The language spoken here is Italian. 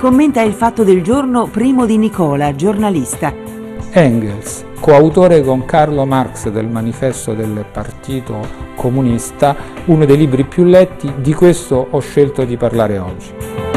Commenta il fatto del giorno Primo di Nicola, giornalista. Engels, coautore con Carlo Marx del manifesto del Partito Comunista, uno dei libri più letti, di questo ho scelto di parlare oggi.